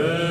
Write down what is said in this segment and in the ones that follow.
Yeah.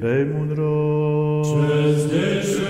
Premudro. Przez deszcz